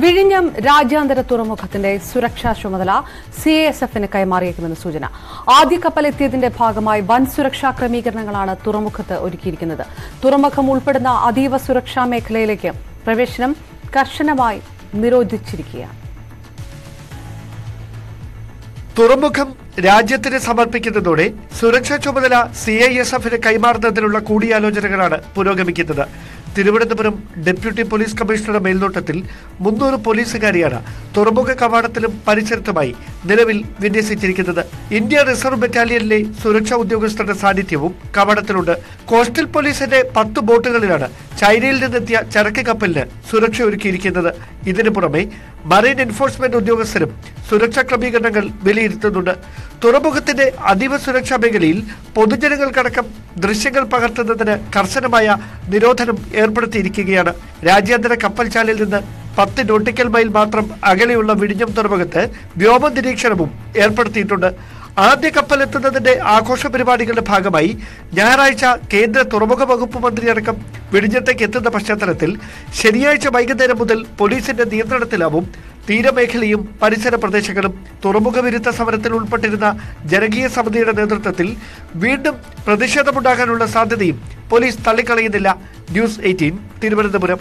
വിഴിഞ്ഞം രാജ്യാന്തര തുറമുഖത്തിന്റെ സുരക്ഷാ ചുമതല സി എസ് എഫിന് കൈമാറിയേക്കുമെന്ന് സൂചന. ആദ്യ കപ്പൽ എത്തിയതിന്റെ ഭാഗമായി വൻ സുരക്ഷാ ക്രമീകരണങ്ങളാണ് തുറമുഖത്ത് ഒരുക്കിയിരിക്കുന്നത്. തുറമുഖം ഉൾപ്പെടുന്ന അതീവ സുരക്ഷാ മേഖലയിലേക്ക് പ്രവേശനം കർശനമായി നിരോധിച്ചിരിക്കുകയാണ്. തുറമുഖം രാജ്യത്തിന് സമർപ്പിക്കുന്നതോടെ സുരക്ഷാ ചുമതല സി ഐ എസ് എഫിന് കൈമാറുന്നതിനുള്ള കൂടിയാലോചനകളാണ് പുരോഗമിക്കുന്നത്. തിരുവനന്തപുരം ഡെപ്യൂട്ടി പോലീസ് കമ്മീഷണറുടെ മേൽനോട്ടത്തിൽ മുന്നൂറ് പോലീസുകാരിയാണ് തുറമുഖ കവാടത്തിലും പരിസരത്തുമായി നിലവിൽ വിന്യസിച്ചിരിക്കുന്നത്. ഇന്ത്യ റിസർവ് ബറ്റാലിയനിലെ സുരക്ഷാ ഉദ്യോഗസ്ഥരുടെ സാന്നിധ്യവും കവാടത്തിലുണ്ട്. കോസ്റ്റൽ പോലീസിന്റെ പത്ത് ബോട്ടുകളിലാണ് ചൈനയിൽ നിന്നെത്തിയ ചരക്ക് കപ്പലിന് സുരക്ഷ ഒരുക്കിയിരിക്കുന്നത് ഇതിനു പുറമെ മറൈൻ എൻഫോഴ്സ്മെന്റ് ഉദ്യോഗസ്ഥരും സുരക്ഷാ ക്രമീകരണങ്ങൾ വിലയിരുത്തുന്നുണ്ട്. തുറമുഖത്തിന്റെ അതീവ സുരക്ഷാ മേഖലയിൽ പൊതുജനങ്ങൾക്കടക്കം ദൃശ്യങ്ങൾ പകർത്തുന്നതിന് കർശനമായ നിരോധനം ഏർപ്പെടുത്തിയിരിക്കുകയാണ്. രാജ്യാന്തര കപ്പൽശാലയിൽ നിന്ന് പത്ത് നോട്ടിക്കൽ മൈൽ മാത്രം അകലെയുള്ള വിഴിഞ്ഞം തുറമുഖത്ത് വ്യോമ നിരീക്ഷണവും ഏർപ്പെടുത്തിയിട്ടുണ്ട്. ആദ്യ കപ്പൽ എത്തുന്നതിന്റെ ആഘോഷ പരിപാടികളുടെ ഭാഗമായി ഞായറാഴ്ച കേന്ദ്ര തുറമുഖ വകുപ്പ് മന്ത്രിയടക്കം വിഴിഞ്ഞത്തേക്ക് എത്തുന്ന പശ്ചാത്തലത്തിൽ ശനിയാഴ്ച വൈകുന്നേരം മുതൽ പോലീസിന്റെ നിയന്ത്രണത്തിലാവും തീരമേഖലയും പരിസര പ്രദേശങ്ങളും തുറമുഖ വിരുദ്ധ സമരത്തിൽ ഉൾപ്പെട്ടിരുന്ന ജനകീയ സമിതിയുടെ നേതൃത്വത്തിൽ വീണ്ടും പ്രതിഷേധമുണ്ടാകാനുള്ള സാധ്യതയും പോലീസ് തള്ളിക്കളയുന്നില്ല. News eighteen Thiruvananthapuram.